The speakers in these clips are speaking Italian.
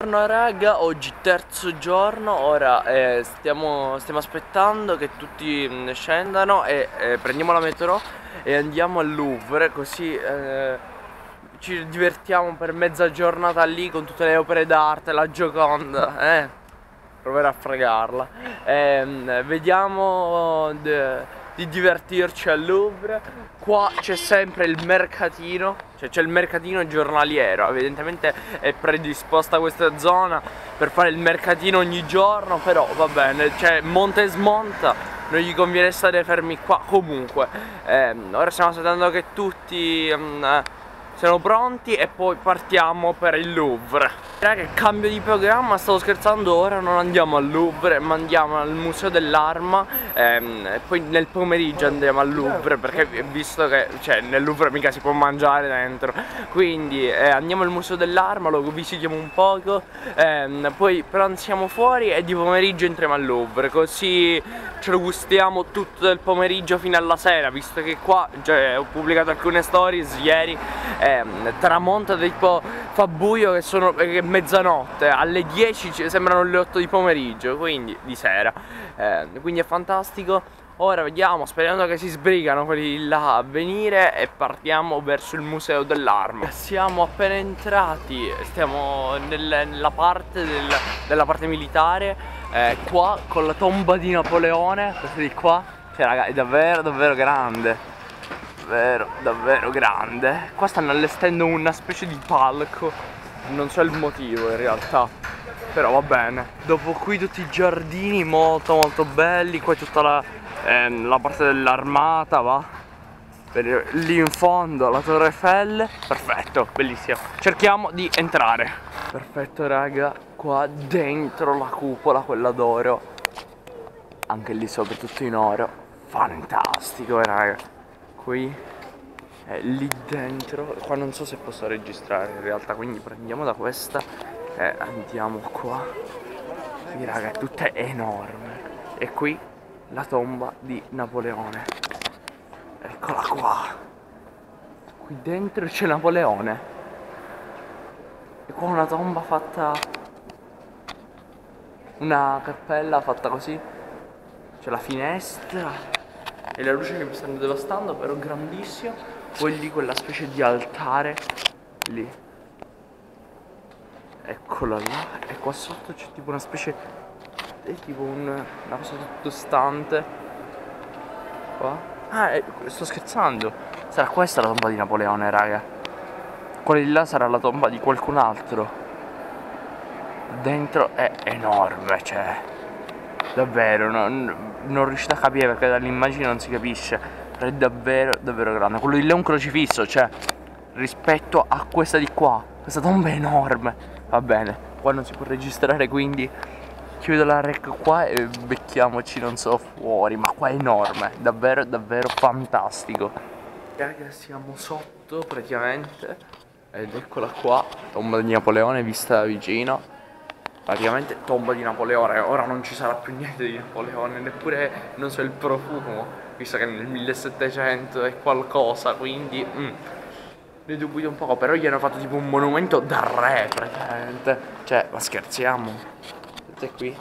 Buongiorno raga, oggi terzo giorno, ora eh, stiamo, stiamo, aspettando che tutti mm, scendano e eh, prendiamo la metro e andiamo al Louvre così eh, ci divertiamo per mezza giornata lì con tutte le opere d'arte, la Gioconda, eh, provare a fregarla. Ehm, vediamo di divertirci al Louvre. Qua c'è sempre il mercatino, cioè c'è il mercatino giornaliero, evidentemente è predisposta questa zona per fare il mercatino ogni giorno, però va bene, cioè monta e smonta, non gli conviene stare fermi qua comunque. Eh, ora stiamo aspettando che tutti... Um, siamo pronti e poi partiamo per il Louvre. Raga cambio di programma, stavo scherzando, ora non andiamo al Louvre ma andiamo al Museo dell'Arma ehm, e poi nel pomeriggio andiamo al Louvre perché visto che cioè, nel Louvre mica si può mangiare dentro. Quindi eh, andiamo al Museo dell'Arma, lo visitiamo un poco ehm, Poi pranziamo fuori e di pomeriggio entriamo al Louvre Così ce lo gustiamo tutto il pomeriggio fino alla sera Visto che qua cioè, ho pubblicato alcune stories ieri eh, tramonta tipo fa buio che sono che mezzanotte alle 10 sembrano le 8 di pomeriggio quindi di sera. Eh, quindi è fantastico. Ora vediamo sperando che si sbrigano quelli là a venire e partiamo verso il museo dell'arma. Siamo appena entrati stiamo nel, nella parte del, della parte militare eh, qua con la tomba di Napoleone questa di qua. Cioè raga è davvero davvero grande davvero, davvero grande. Qua stanno allestendo una specie di palco. Non so il motivo in realtà. Però va bene. Dopo qui tutti i giardini molto molto belli. Qua tutta la, eh, la parte dell'armata va. Lì in fondo la Torre Eiffel. Perfetto, bellissimo. Cerchiamo di entrare. Perfetto raga. Qua dentro la cupola, quella d'oro. Anche lì sopra tutto in oro. Fantastico raga qui eh, lì dentro. Qua non so se posso registrare in realtà quindi prendiamo da questa e andiamo qua. Qui raga è tutta enorme. E qui la tomba di Napoleone. Eccola qua. Qui dentro c'è Napoleone. E qua una tomba fatta una cappella fatta così. C'è la finestra e la luce che mi stanno devastando però grandissimo poi lì quella specie di altare lì. Eccola là e qua sotto c'è tipo una specie è tipo un, una cosa sottostante qua? Ah eh, sto scherzando. Sarà questa la tomba di Napoleone raga. Quella di là sarà la tomba di qualcun altro. Dentro è enorme cioè davvero non, non riuscite a capire perché dall'immagine non si capisce è davvero davvero grande. Quello di lì è un crocifisso cioè rispetto a questa di qua questa tomba è enorme. Va bene qua non si può registrare quindi chiudo la rec qua e becchiamoci non so fuori ma qua è enorme davvero davvero fantastico. Raga siamo sotto praticamente ed eccola qua tomba di Napoleone vista da vicino praticamente tomba di Napoleone, ora non ci sarà più niente di Napoleone, neppure, non so, il profumo, visto che nel 1700 è qualcosa, quindi... Mm, ne dubito un po', però gli hanno fatto tipo un monumento da re, praticamente. Cioè, ma scherziamo? Vedete qui?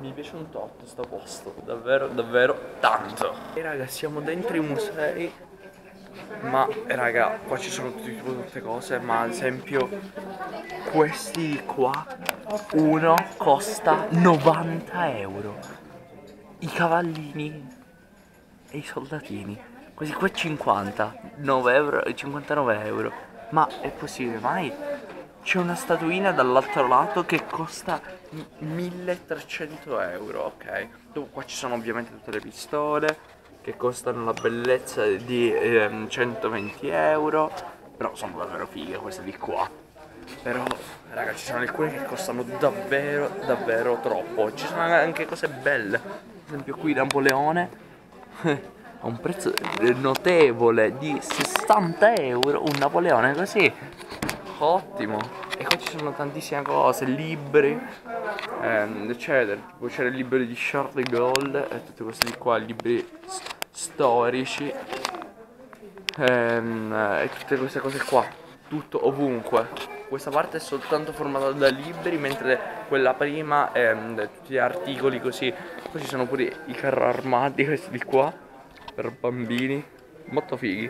Mi piace un tot sto posto, davvero, davvero tanto. E raga, siamo dentro i musei ma raga qua ci sono tutte, tutte cose ma ad esempio questi qua uno costa 90 euro. I cavallini e i soldatini. Questi qua 50 9 euro 59 euro. Ma è possibile mai c'è una statuina dall'altro lato che costa 1300 euro ok? Dopo qua ci sono ovviamente tutte le pistole che costano la bellezza di ehm, 120 euro. Però sono davvero fighe queste di qua. Però raga ci sono alcune che costano davvero davvero troppo. Ci sono anche cose belle. Ad esempio qui Napoleone a un prezzo notevole di 60 euro un Napoleone così. Ottimo. E qua ci sono tantissime cose libri ehm, eccetera. Tipo c'era il libro di Charles de Gaulle e tutte queste di qua libri storici ehm, e tutte queste cose qua tutto ovunque. Questa parte è soltanto formata da libri, mentre quella prima è mm, tutti gli articoli così. Poi ci sono pure i carri armati, questi di qua, per bambini, molto fighi.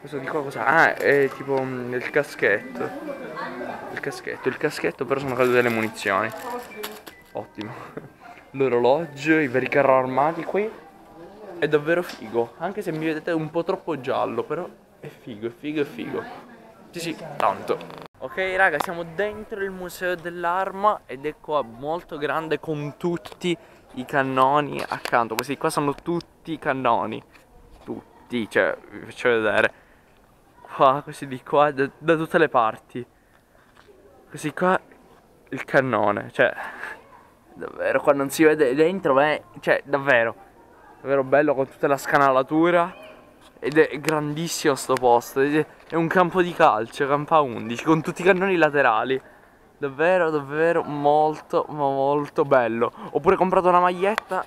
Questo di qua cosa? Ah, è tipo um, il caschetto. Il caschetto, il caschetto però sono cadute le munizioni. Ottimo. L'orologio, i veri carri armati qui. È davvero figo. Anche se mi vedete un po' troppo giallo, però è figo, è figo, è figo. Sì, sì, tanto. Ok raga, siamo dentro il museo dell'arma ed è qua molto grande con tutti i cannoni accanto. Questi qua sono tutti i cannoni. Tutti, cioè, vi faccio vedere qua, questi di qua, da, da tutte le parti. Questi qua, il cannone, cioè, davvero, qua non si vede dentro, ma è, cioè, davvero, davvero bello con tutta la scanalatura. Ed è grandissimo sto posto, è un campo di calcio, campo 11, con tutti i cannoni laterali. Davvero, davvero molto, ma molto bello. Ho pure comprato una maglietta,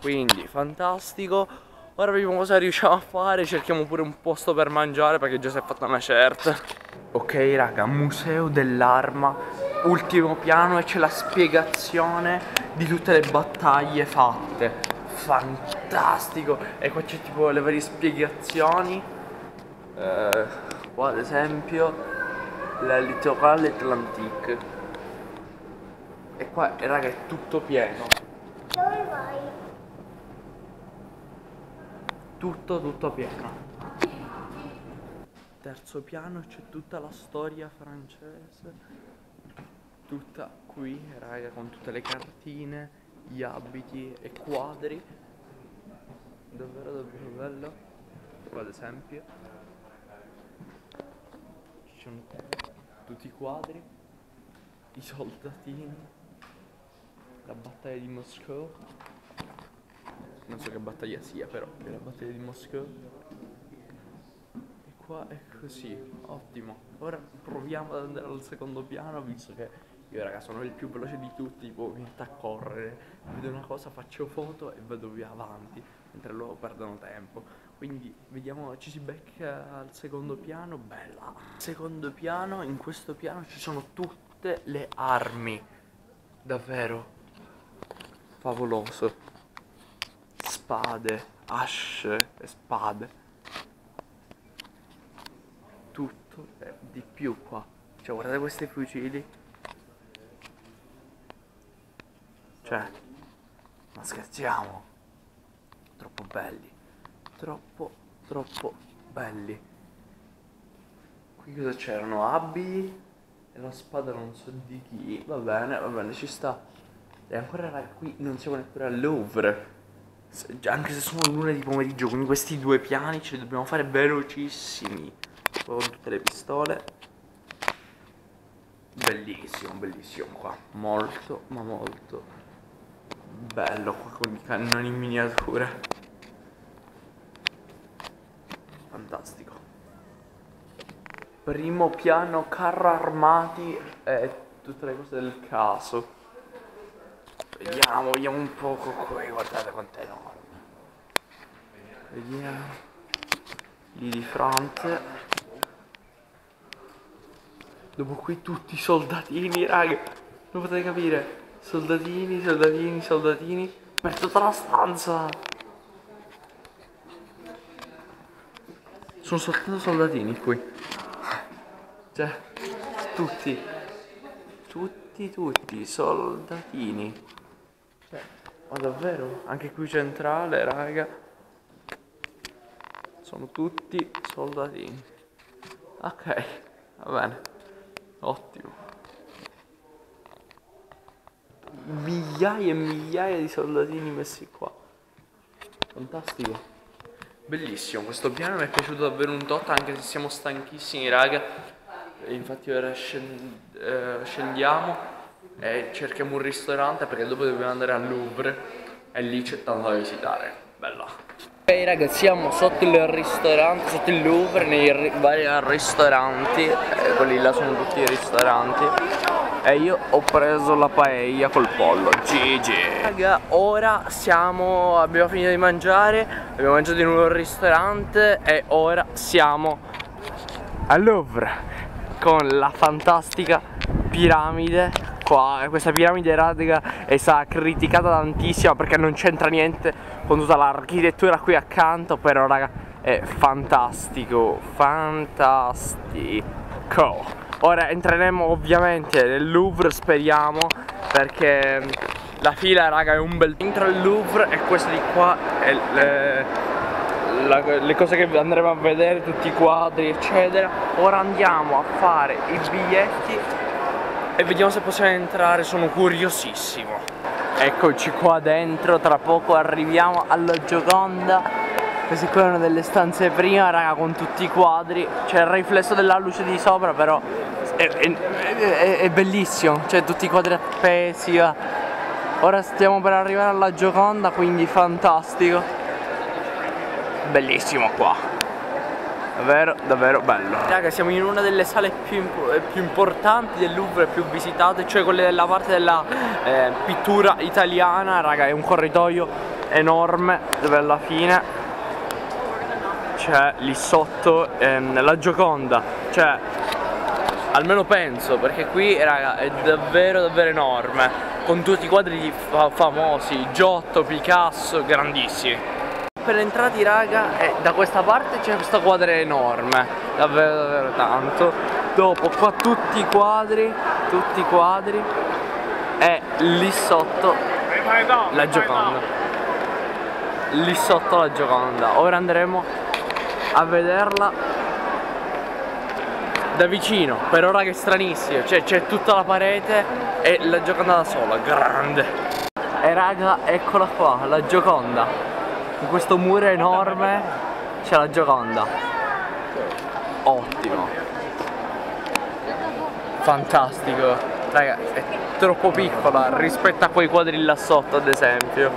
quindi fantastico. Ora vediamo cosa riusciamo a fare Cerchiamo pure un posto per mangiare perché già si è fatta una certa Ok raga, museo dell'arma Ultimo piano e c'è la spiegazione di tutte le battaglie fatte Fantastico. E qua c'è tipo le varie spiegazioni. Eh, Qua ad esempio La litorale atlantique E qua raga è tutto pieno. Dove vai? tutto tutto pieno. Terzo piano c'è tutta la storia francese. Tutta qui raga con tutte le cartine gli abiti e quadri. Davvero davvero bello. Qua ad esempio ci sono tutti i quadri i soldatini la battaglia di Moscou. Non so che battaglia sia però la battaglia di Moscou. E qua è così. Ottimo. Ora proviamo ad andare al secondo piano visto che io raga sono il più veloce di tutti tipo mi metto a correre vedo una cosa faccio foto e vado via avanti mentre loro perdono tempo quindi vediamo ci si becca al secondo piano bella secondo piano in questo piano ci sono tutte le armi davvero favoloso spade, asce e spade. Tutto e di più qua. Cioè guardate questi fucili. Cioè, ma scherziamo. Troppo belli. Troppo, troppo belli. Qui cosa c'erano? Abiti e la spada non so di chi. Va bene, va bene, ci sta. E ancora raga, qui non siamo neppure al Louvre anche se sono l'una di pomeriggio quindi questi due piani ce li dobbiamo fare velocissimi con tutte le pistole bellissimo bellissimo qua molto ma molto bello qua con i cannoni in miniatura fantastico primo piano carro armati e tutte le cose del caso Vediamo, vediamo un poco qui, guardate quanto è enorme. Vediamo. Lì di fronte. Dopo qui tutti i soldatini, raga. Non potete capire. Soldatini, soldatini, soldatini. Per tutta la stanza. Sono soltanto soldatini qui. Cioè, tutti. Tutti, tutti, soldatini. Cioè, ma davvero? Anche qui centrale, raga. Sono tutti soldatini. Ok, va bene. Ottimo. Migliaia e migliaia di soldatini messi qua. Fantastico. Bellissimo, questo piano mi è piaciuto davvero un tot anche se siamo stanchissimi raga. Infatti ora scend eh, scendiamo e cerchiamo un ristorante perché dopo dobbiamo andare al Louvre e lì c'è tanto da visitare. Bella. Ok ragazzi siamo sotto il ristorante, sotto il Louvre, nei vari ristoranti, eh, quelli là sono tutti i ristoranti. E io ho preso la paella col pollo, GG Raga, ora siamo, abbiamo finito di mangiare, abbiamo mangiato in un ristorante e ora siamo al Louvre con la fantastica piramide qua. Questa piramide radica è stata criticata tantissimo perché non c'entra niente con tutta l'architettura qui accanto però raga è fantastico fantastico ora entreremo ovviamente nel Louvre speriamo perché la fila raga è un bel dentro il Louvre e questo di qua è le, la, le cose che andremo a vedere tutti i quadri eccetera. Ora andiamo a fare i biglietti e vediamo se possiamo entrare sono curiosissimo. Eccoci qua dentro tra poco arriviamo alla Gioconda. Queste qua erano delle stanze prima raga con tutti i quadri. C'è il riflesso della luce di sopra però è, è, è, bellissimo c'è tutti i quadri appesi ora stiamo per arrivare alla Gioconda quindi fantastico. Bellissimo qua. Davvero davvero bello. Raga siamo in una delle sale più, più importanti del Louvre più visitate cioè quelle della parte della eh, pittura italiana. Raga è un corridoio enorme dove alla fine c'è lì sotto ehm, la Gioconda. Cioè almeno penso perché qui raga è davvero davvero enorme. Con tutti i quadri fa famosi Giotto, Picasso, grandissimi. Appena entrati raga e da questa parte c'è questo quadro enorme. Davvero davvero tanto. Dopo qua tutti i quadri tutti i quadri e lì sotto la Gioconda. Lì sotto la Gioconda. Ora andremo a vederla da vicino per ora che è stranissimo cioè c'è tutta la parete e la Gioconda da sola grande. E raga eccola qua la Gioconda. In questo muro enorme c'è la Gioconda. Ottimo. Fantastico. Raga è troppo piccola rispetto a quei quadri là sotto ad esempio.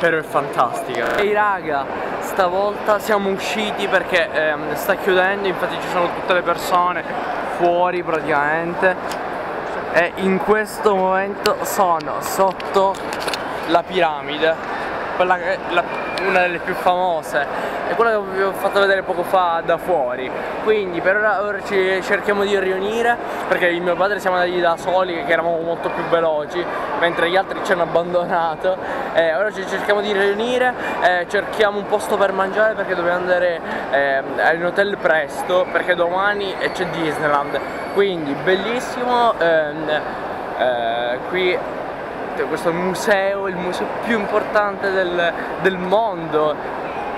Però è fantastica. Ehi raga stavolta siamo usciti perché ehm, sta chiudendo infatti ci sono tutte le persone fuori praticamente. E in questo momento sono sotto la piramide, quella che è la, una delle più famose, è quella che vi ho fatto vedere poco fa da fuori. Quindi per ora, ora ci cerchiamo di riunire, perché il mio padre siamo andati da soli, che eravamo molto più veloci, mentre gli altri ci hanno abbandonato. Eh, ora ci cerchiamo di riunire, eh, cerchiamo un posto per mangiare perché dobbiamo andare eh, in hotel presto, perché domani c'è Disneyland. Quindi bellissimo. Ehm, eh, qui questo museo, il museo più importante del, del mondo,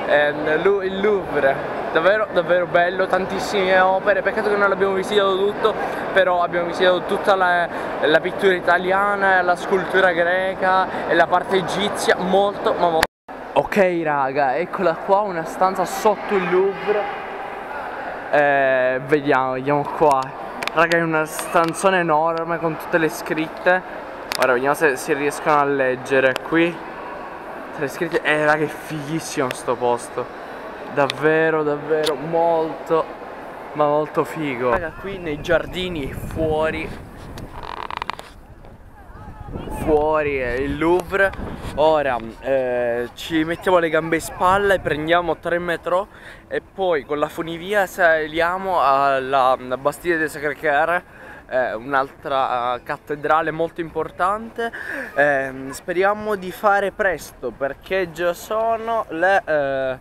il Louvre. Davvero, davvero bello, tantissime opere, peccato che non abbiamo visitato tutto, però abbiamo visitato tutta la, la pittura italiana, la scultura greca e la parte egizia, molto ma molto. Ok raga, eccola qua, una stanza sotto il Louvre. Eh, vediamo, vediamo qua. Raga è una stanzone enorme con tutte le scritte Ora vediamo se si riescono a leggere qui Tre scritte Eh raga è fighissimo sto posto. Davvero davvero molto Ma molto figo. Raga qui nei giardini fuori Fuori è il Louvre. Ora eh, ci mettiamo le gambe in spalla e prendiamo tre metro E poi con la funivia saliamo alla Bastille de Sacré-Cœur eh, un'altra cattedrale molto importante. Eh, speriamo di fare presto perché già sono le eh,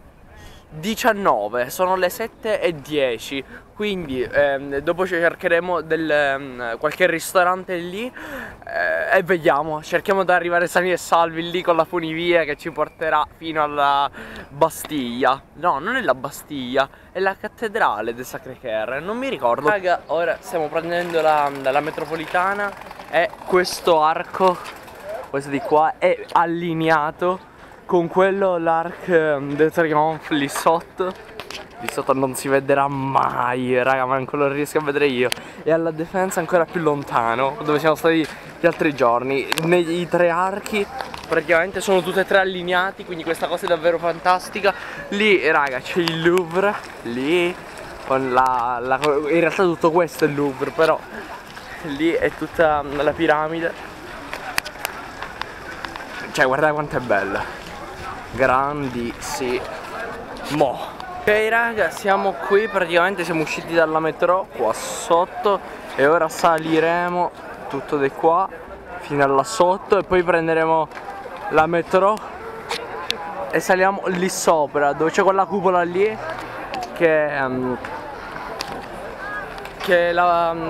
19 sono le 7 e 10 quindi ehm, dopo cercheremo del, um, qualche ristorante lì eh, e vediamo. Cerchiamo di arrivare sani e salvi lì con la funivia che ci porterà fino alla Bastiglia. No non è la Bastiglia è la cattedrale del Sacré-Cœur non mi ricordo. Raga ora stiamo prendendo la, la metropolitana e questo arco questo di qua è allineato con quello l'arc ehm, del trionfo lì sotto. Lì sotto non si vedrà mai Raga ma ancora lo riesco a vedere io. E alla difesa ancora più lontano Dove siamo stati gli altri giorni. Nei tre archi praticamente sono tutti e tre allineati Quindi questa cosa è davvero fantastica. Lì raga c'è il Louvre Lì con la, la, In realtà tutto questo è il Louvre Però lì è tutta la piramide. Cioè guardate quanto è bella grandissimo Ok raga, siamo qui, praticamente siamo usciti dalla metro qua sotto e ora saliremo tutto di qua fino là sotto e poi prenderemo la metro e saliamo lì sopra dove c'è quella cupola lì che, um, che è la, um,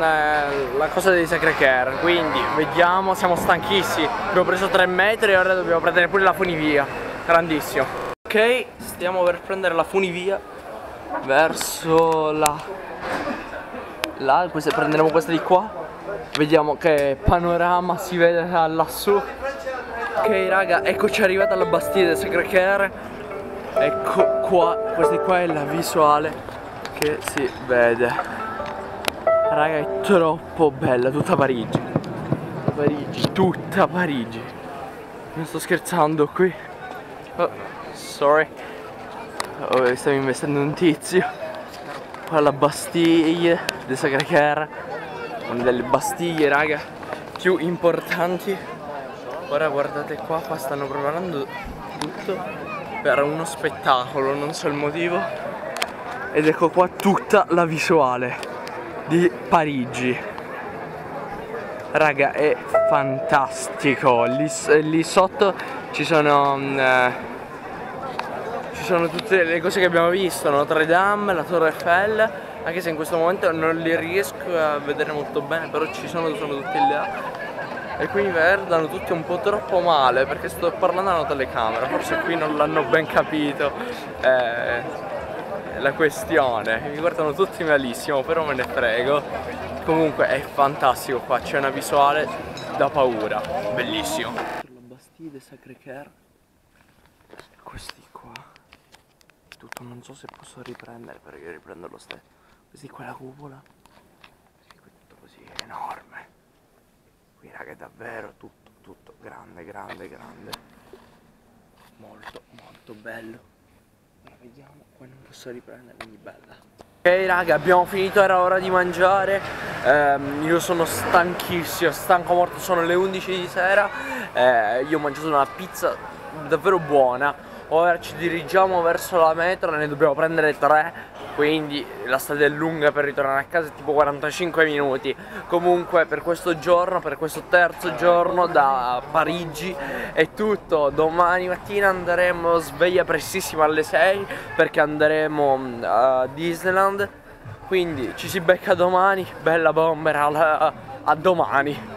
la cosa dei Sacre Care. Quindi vediamo siamo stanchissimi. Abbiamo preso 3 metri e ora dobbiamo prendere pure la funivia grandissimo. Ok stiamo per prendere la funivia verso là là questa, prenderemo questa di qua. Vediamo che panorama si vede da lassù. Ok raga eccoci arrivati alla Bastide del Sacre ecco qua questa qua è la visuale che si vede. Raga è troppo bella tutta Parigi. Parigi. Tutta Parigi. Non sto scherzando qui oh, sorry. Oh, stiamo investendo un tizio. Qua la Bastille del Sacre Care una delle bastiglie raga più importanti. Ora guardate qua qua stanno preparando tutto per uno spettacolo non so il motivo. Ed ecco qua tutta la visuale di Parigi raga è fantastico. Lì, lì sotto ci sono mm, eh, ci sono tutte le cose che abbiamo visto Notre Dame, la Torre Eiffel anche se in questo momento non li riesco a vedere molto bene però ci sono, sono tutti là. E qui mi guardano tutti un po' troppo male perché sto parlando alla telecamera forse qui non l'hanno ben capito. Eh, la questione mi guardano tutti malissimo però me ne frego comunque è fantastico qua c'è una visuale da paura bellissimo la Bastide Sacré Coeur questi qua tutto non so se posso riprendere perché riprendo lo stesso Così qua la cupola. Tutto così enorme. Qui raga è davvero tutto, tutto grande, grande, grande. Molto, molto bello. Ora vediamo, qua non posso riprendere, quindi bella. Ok raga abbiamo finito, era ora di mangiare. Um, Io sono stanchissimo, stanco morto, sono le 11 di sera. Eh, Io ho mangiato una pizza davvero buona Ora ci dirigiamo verso la metro, ne dobbiamo prendere tre quindi la strada è lunga per ritornare a casa, tipo 45 minuti. Comunque per questo giorno, per questo terzo giorno da Parigi è tutto. Domani mattina andremo sveglia prestissimo alle 6 perché andremo mm, a Disneyland. Quindi ci si becca domani, bella bomber, a domani.